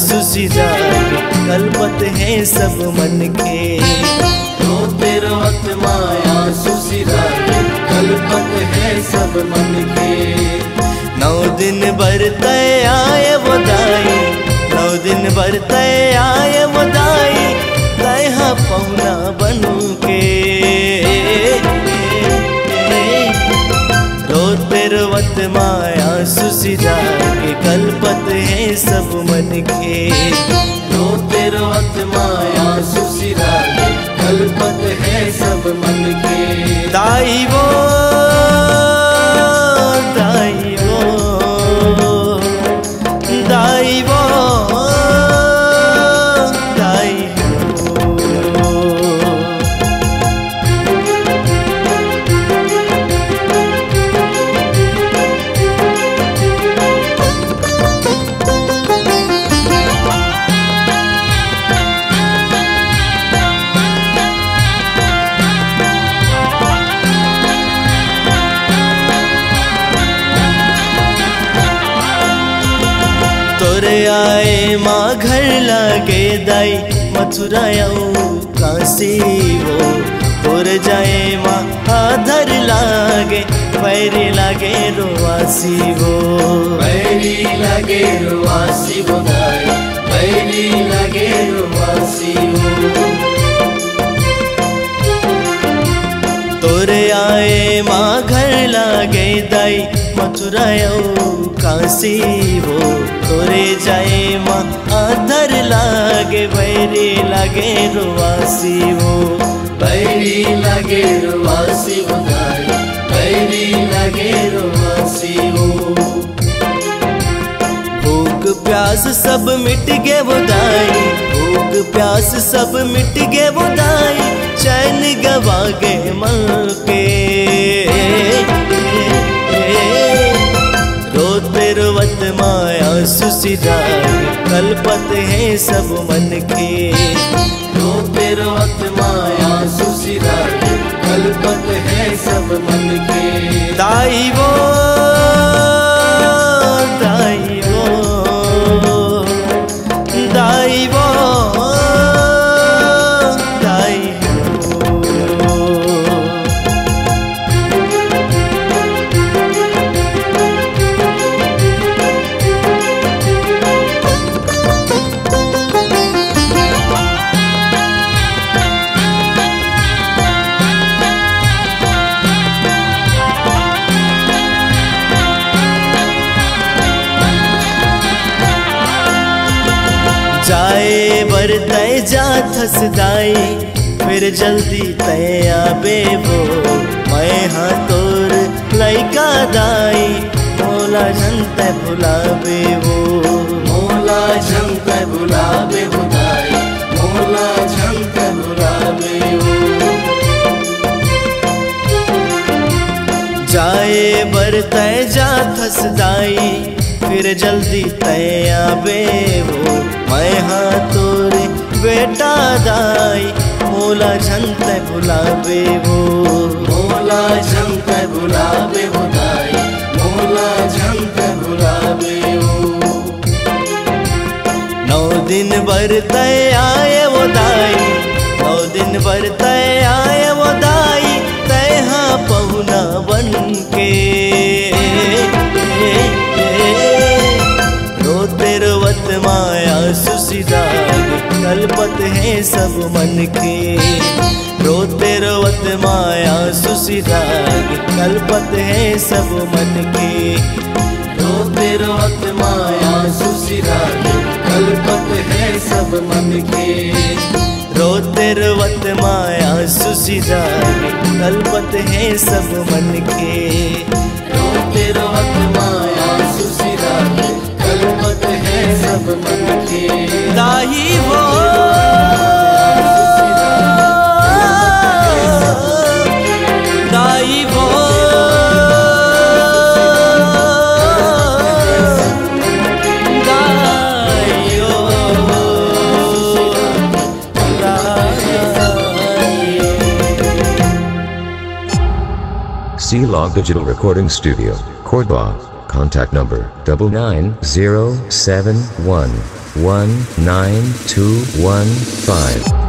माया सुसी जागे कलपत है सब मन के। रोते रोवत माया सुसिरा कलपत है सब मन के। नौ दिन भर तय आय बधाई नौ दिन भर तय आय बधाई तयहा पहुना बन के। रोते रोवत माया सुसी के कलपत है सब मन के। रोते रोवत माया सुसिरा गलपत है सब मन के। दाई वो तोरे आए माँ घर लागे दाई। मथुरा आऊ काशी वो तोर जाए माँ। आधर लागे पैरी लागे रोवासी वो। बैरी लगे रुआसी बुधाई बैरी लगे रुआसी तोरे आए माँ घर लागे दाई। मथुरा आऊ काशी वो। तोरे जाए माँ लागे पैरी लागे रोवासी वो बैरी लगे रुआसी बुधाई बैरी लगे रुआसी भूख प्यास सब मिट गे बुदाई भूख प्यास सब मिट गे बुदाई चैन गवा गे मन के। माया सुसी कलपत है सब मन के। तो तेरो माया सुसिदा कलपत है सब मन के। दाई वो बर तय जा थस दाई फिर जल्दी तय आबे वो। मैं हाँ तोर लैका दाई मोला जनत भुलाबे वो। मोला बुलावे बुधाई मोला झंक बुलावे जाए बर तय जा थस दाई फिर जल्दी तय आबे वो। मैं हाँ तोरे बेटा दाई मोला झंत भुलाबे वो। मोला झंक बुलावे बुधाई मोला झंक बुलावे नौ दिन भर सब मन के। रोते रोवत माया सुसी जागे कलपत है सब मन के। रोते रोवत माया सुसिरा कलपत है सब मन के। रोते रोवत माया सुसी जागे कलपत है सब मन के। रोते रोवत C Log Digital Recording Studio, Cordoba. Contact number double nine zero seven one one nine two one five.